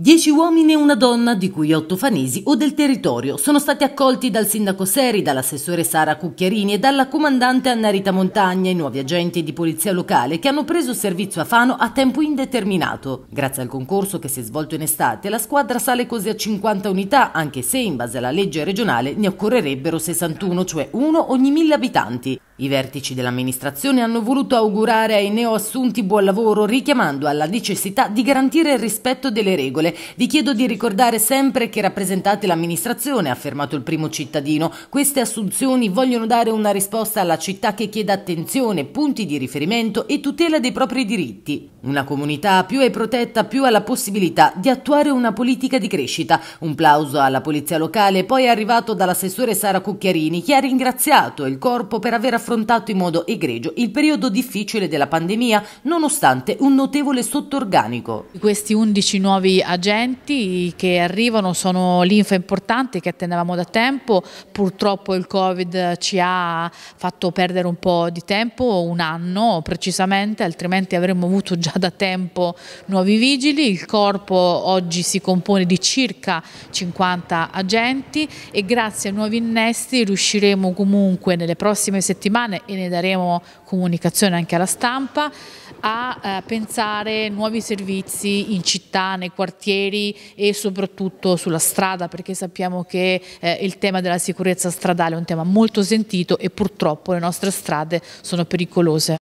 Dieci uomini e una donna, di cui otto fanesi o del territorio, sono stati accolti dal sindaco Seri, dall'assessore Sara Cucchiarini e dalla comandante Anna Rita Montagna, i nuovi agenti di polizia locale che hanno preso servizio a Fano a tempo indeterminato. Grazie al concorso che si è svolto in estate, la squadra sale così a 50 unità, anche se in base alla legge regionale ne occorrerebbero 61, cioè uno ogni mille abitanti. I vertici dell'amministrazione hanno voluto augurare ai neoassunti buon lavoro richiamando alla necessità di garantire il rispetto delle regole. Vi chiedo di ricordare sempre che rappresentate l'amministrazione, ha affermato il primo cittadino. Queste assunzioni vogliono dare una risposta alla città che chiede attenzione, punti di riferimento e tutela dei propri diritti. Una comunità più è protetta più ha la possibilità di attuare una politica di crescita. Un plauso alla polizia locale poi arrivato dall'assessore Sara Cucchiarini che ha ringraziato il corpo per aver affrontato affrontato in modo egregio il periodo difficile della pandemia, nonostante un notevole sottorganico. Questi 11 nuovi agenti che arrivano sono l'infa importante che attendevamo da tempo, purtroppo il Covid ci ha fatto perdere un po' di tempo, un anno precisamente, altrimenti avremmo avuto già da tempo nuovi vigili, il corpo oggi si compone di circa 50 agenti e grazie a nuovi innesti riusciremo comunque nelle prossime settimane settimane e ne daremo comunicazione anche alla stampa, a eh, pensare nuovi servizi in città, nei quartieri e soprattutto sulla strada perché sappiamo che eh, il tema della sicurezza stradale è un tema molto sentito e purtroppo le nostre strade sono pericolose.